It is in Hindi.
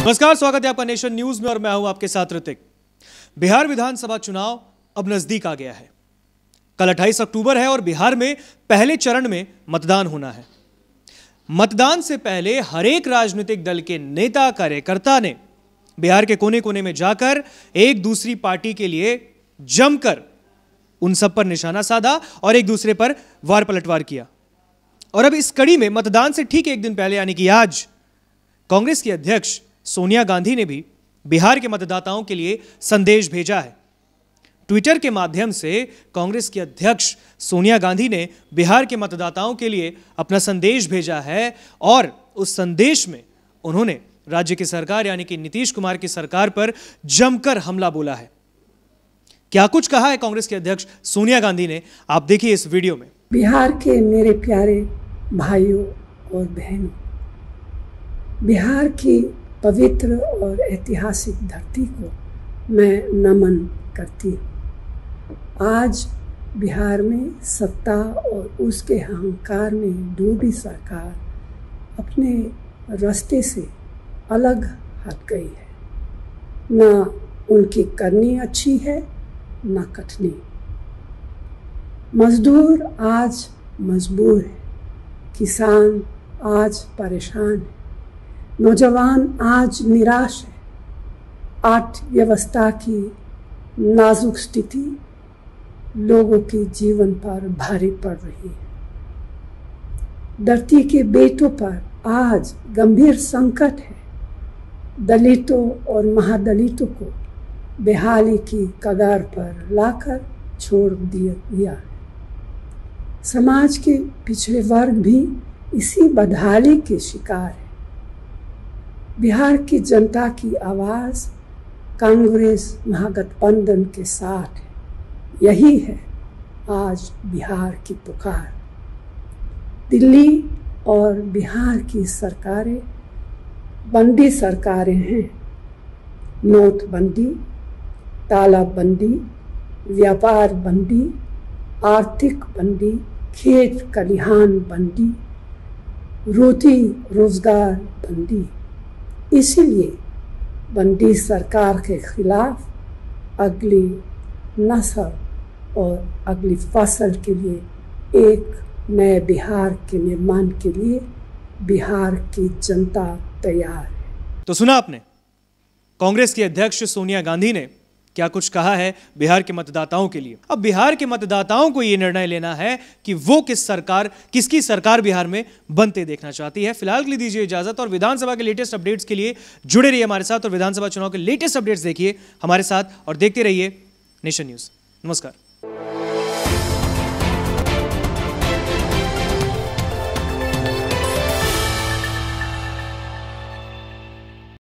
नमस्कार, स्वागत है आपका नेशन न्यूज़ में और मैं हूँ आपके साथ ऋतिक। बिहार विधानसभा चुनाव अब नज़दीक आ गया है। कल 28 अक्टूबर है और बिहार में पहले चरण में मतदान होना है। मतदान से पहले हर एक राजनीतिक दल के नेता कार्यकर्ता ने बिहार के कोने कोने में जाकर एक दूसरी पार्टी के लिए जमकर उन सब पर निशाना साधा और एक दूसरे पर वार पलटवार किया। और अब इस कड़ी में मतदान से ठीक एक दिन पहले, यानी कि आज, कांग्रेस के अध्यक्ष सोनिया गांधी ने भी बिहार के मतदाताओं के लिए संदेश भेजा है। ट्विटर के माध्यम से कांग्रेस की अध्यक्ष सोनिया गांधी ने बिहार के मतदाताओं के लिए अपना संदेश भेजा है और उस संदेश में उन्होंने राज्य की सरकार यानी कि नीतीश कुमार की सरकार पर जमकर हमला बोला है। क्या कुछ कहा है कांग्रेस के अध्यक्ष सोनिया गांधी ने? आप देखिए इस वीडियो में। बिहार के मेरे प्यारे भाइयों और बहनों, बिहार की पवित्र और ऐतिहासिक धरती को मैं नमन करती हूँ। आज बिहार में सत्ता और उसके अहंकार में डूबी सरकार अपने रास्ते से अलग हट गई है। ना उनकी करनी अच्छी है, ना कटनी मजदूर आज मजबूर है, किसान आज परेशान है। नौजवान आज निराश है। अर्थव्यवस्था की नाजुक स्थिति लोगों के जीवन पर भारी पड़ रही है। धरती के बेटों पर आज गंभीर संकट है। दलितों और महादलितों को बेहाली की कगार पर लाकर छोड़ दिया है। समाज के पिछड़े वर्ग भी इसी बदहाली के शिकार है। बिहार की जनता की आवाज़ कांग्रेस महागठबंधन के साथ है। यही है आज बिहार की पुकार। दिल्ली और बिहार की सरकारें, बंदी सरकारें हैं। नोटबंदी तालाबंदी व्यापार बंदी आर्थिक बंदी खेत खलिहान बंदी रोटी रोज़गार बंदी इसीलिए बंदी सरकार के खिलाफ अगली नस्ल और अगली फ़सल के लिए एक नए बिहार के निर्माण के लिए बिहार की जनता तैयार है। तो सुना आपने, कांग्रेस की अध्यक्ष सोनिया गांधी ने क्या कुछ कहा है बिहार के मतदाताओं के लिए? अब बिहार के मतदाताओं को यह निर्णय लेना है कि वो किस सरकार, किसकी सरकार बिहार में बनते देखना चाहती है। फ़िलहाल के लिए दीजिए इजाज़त और विधानसभा के लेटेस्ट अपडेट्स के लिए जुड़े रहिए हमारे साथ और विधानसभा चुनाव के लेटेस्ट अपडेट्स देखिए हमारे साथ और देखते रहिए नेशन न्यूज़। नमस्कार।